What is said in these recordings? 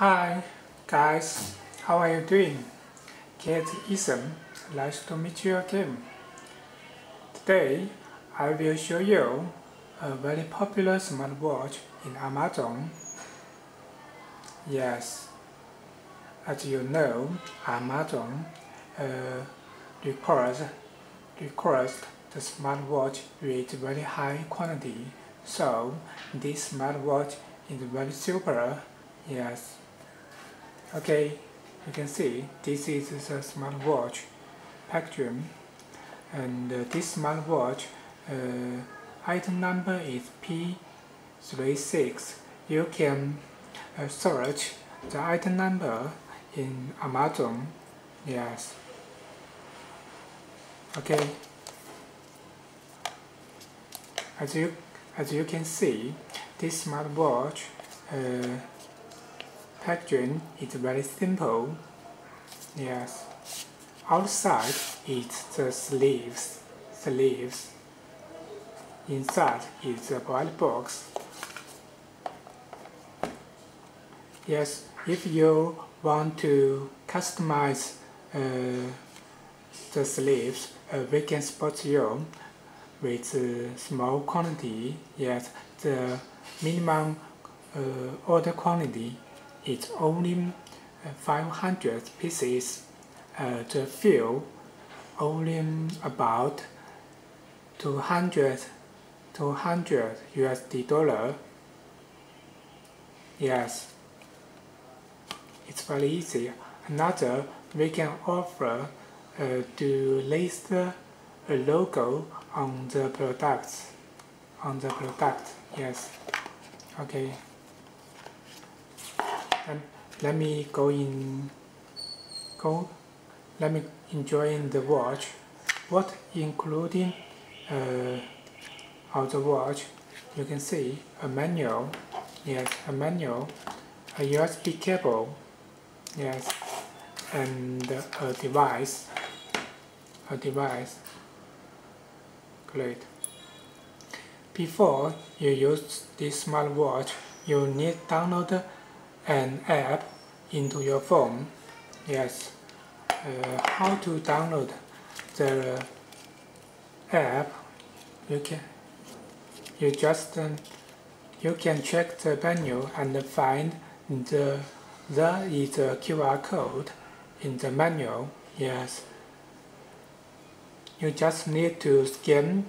Hi guys, how are you doing? Kate Ethan, nice to meet you again. Today I will show you a very popular smartwatch in Amazon. Yes, as you know, Amazon uh, requires, requires the smartwatch with very high quality. So this smartwatch is very super. Yes. Okay, you can see this is the smartwatch packaging and uh, this smartwatch uh, item number is P36 you can uh, search the item number in Amazon. Yes. Okay. As you as you can see this smartwatch uh, packaging is very simple. Yes. Outside is the sleeves. Sleeves. Inside is the white box. Yes, if you want to customize uh, the sleeves, uh, we can support you with uh, small quantity. Yes, the minimum uh, order quantity it's only uh, 500 pieces uh, to fill only about 200 200 USD dollar. Yes. It's very easy. Another we can offer uh, to list a logo on the products on the product. Yes. Okay and let me go in go let me enjoy the watch. What including uh, of the watch? You can see a manual. Yes a manual. A USB cable. Yes and a device. A device. Great. Before you use this smartwatch you need download an app into your phone. Yes, uh, how to download the app? You can you just um, you can check the menu and find the there is a QR code in the menu. Yes, you just need to scan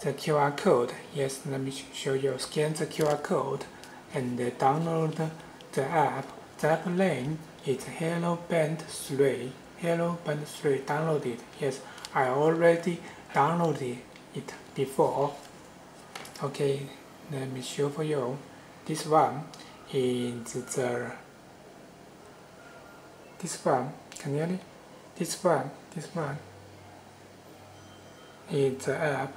the QR code. Yes, let me show you. Scan the QR code and download the app, the app name is Hello Band 3. Hello Band 3 downloaded. Yes, I already downloaded it before. Okay, let me show for you. This one is the this one. Can you hear This one, this one is the app.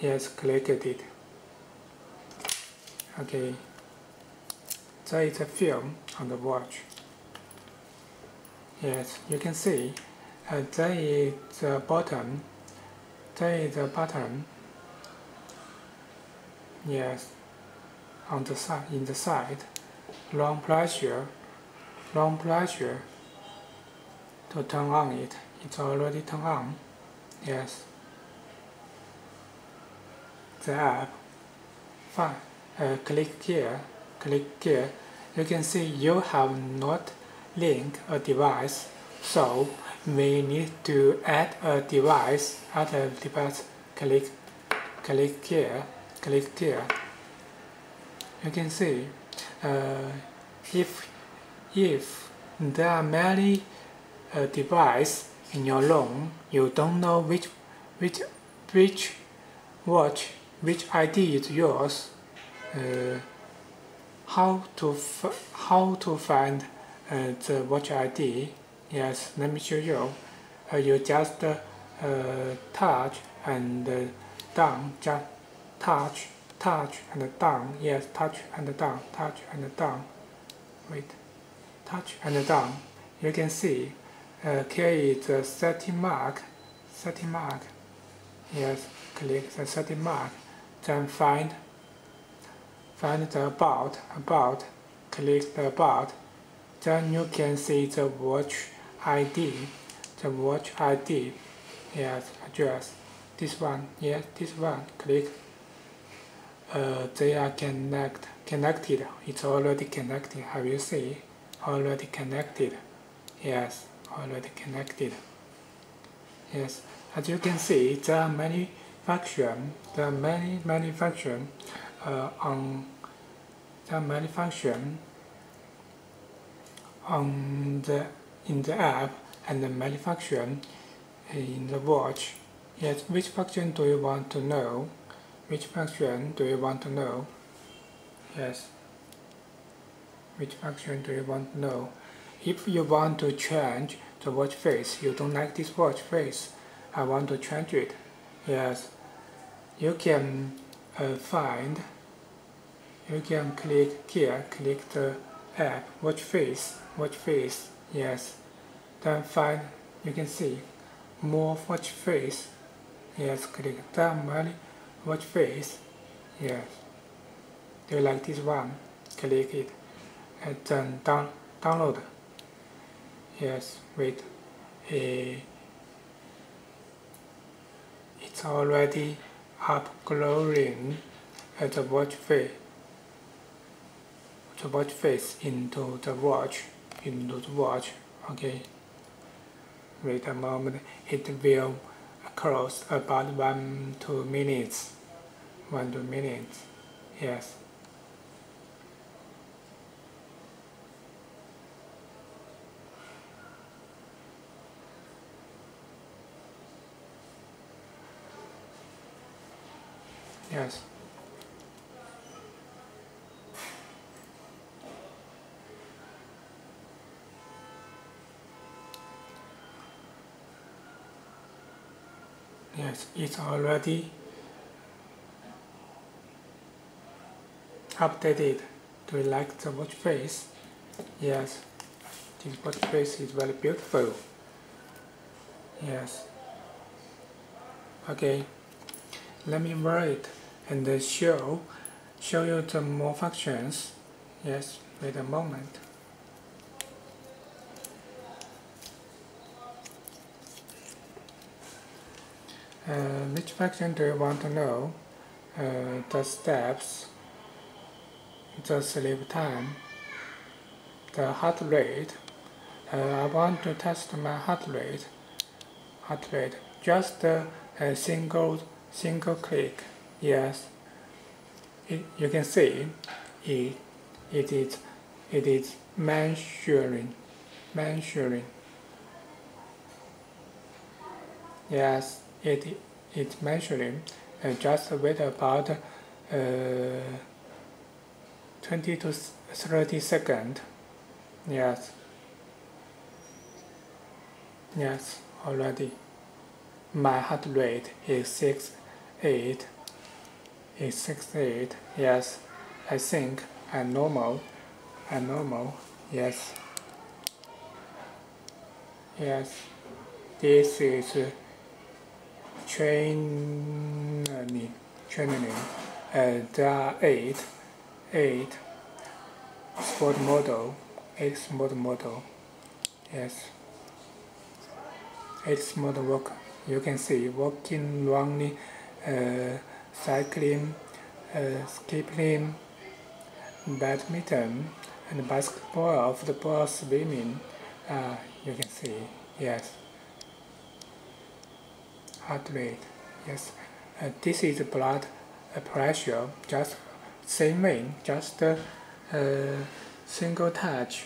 Yes, created it. Okay. There is a film on the watch. Yes, you can see uh, there is a button. There is a button. Yes, on the side, in the side, long pressure, long pressure to turn on it. It's already turned on. Yes. The app. Fine. Uh, click here click here you can see you have not linked a device so we need to add a device add a device. Click click here click here. You can see uh, if if there are many uh, devices in your room you don't know which which which watch which ID is yours uh, how to how to find uh, the watch ID yes let me show you. Uh, you just uh, touch and uh, down just touch touch and down. Yes touch and down touch and down. Wait. Touch and down. You can see uh, here is the setting mark setting mark. Yes click the setting mark then find find the about, about, click the about, then you can see the watch ID, the watch ID, yes, address, this one, yes, this one, click, uh, they are connect, connected, it's already connected, have you see, already connected, yes, already connected, yes, as you can see, there are many functions, there are many, many functions uh, on, the functions on the in the app and the function in the watch. Yes, which function do you want to know? Which function do you want to know? Yes. Which function do you want to know? If you want to change the watch face, you don't like this watch face, I want to change it. Yes, you can uh, find, you can click here, click the app, watch face, watch face, yes. Then find, you can see more watch face, yes, click down money, watch face, yes. Do you like this one? Click it and then down, download. Yes, wait. It's already uploading uh, the watch face the watch face into the watch into the watch okay? Wait a moment it will close about one two minutes one two minutes yes. Yes it's already updated do you like the watch face. Yes this watch face is very beautiful. Yes. Okay let me wear it and show show you the more functions. Yes wait a moment Uh, which function do you want to know? Uh, the steps, the sleep time, the heart rate. Uh, I want to test my heart rate. Heart rate. Just a single single click. Yes. It, you can see it. It is it is measuring measuring. Yes it it's measuring uh, just wait about uh, 20 to 30 seconds yes. Yes already. My heart rate is 6 8 is 6 8 yes I think I'm normal I'm normal. Yes. Yes. This is training, training, and there are eight, eight sport model, eight sport model, yes, eight sport walk. You can see walking, running, uh, cycling, uh, skipping, badminton, and basketball, football, swimming. Uh, you can see, yes heart rate. Yes, uh, this is blood uh, pressure. Just same way, just a uh, single touch.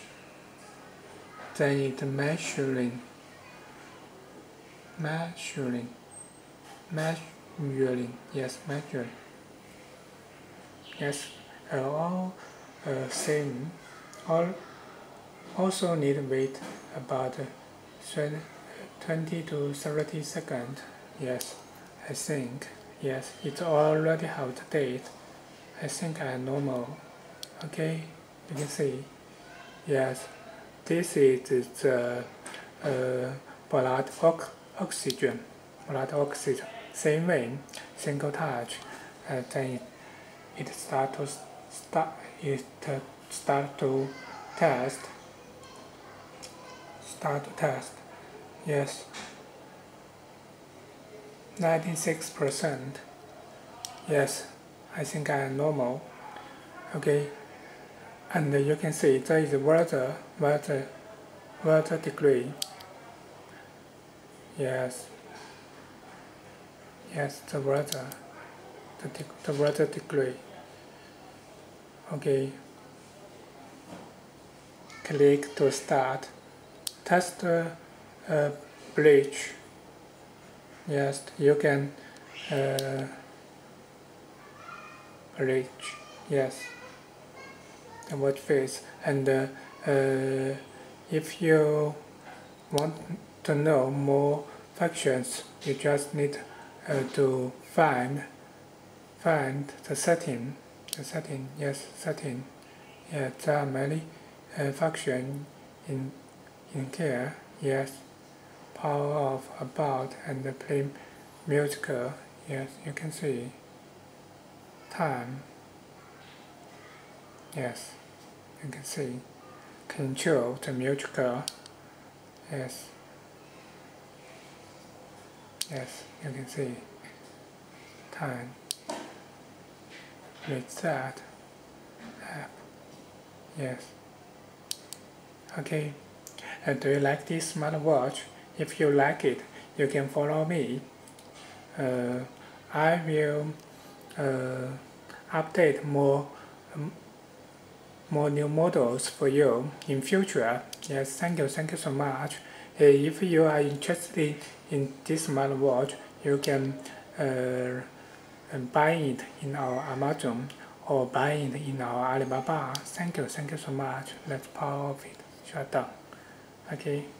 Then it measuring, measuring, measuring. Yes, measuring. Yes, all uh, same. All also need wait about 20 to 30 seconds. Yes, I think, yes, it's already out of date. I think I'm normal. Okay, you can see. Yes, this is the uh, blood oxygen, blood oxygen. Same way, single touch, uh, then it, it starts to start it start to test start to test yes 96 percent. Yes I think I am normal. Okay. And you can see there is water water water degree. Yes. Yes the water the, the water degree. Okay. Click to start. Test uh, uh, bleach yes you can uh, bleach yes the watch face. And uh, uh, if you want to know more functions you just need uh, to find find the setting the setting yes setting. Yeah there are many uh, functions in in here yes power of about and play musical yes you can see. Time. Yes you can see. Control the musical. Yes. Yes you can see. Time. Reset app. Yes. Okay. And do you like this smartwatch if you like it you can follow me uh, I will uh, update more um, more new models for you in future. Yes, thank you, thank you so much. Uh, if you are interested in this smartwatch, you can uh, buy it in our Amazon or buy it in our Alibaba. Thank you, thank you so much. Let's power off it. Shut down. Okay.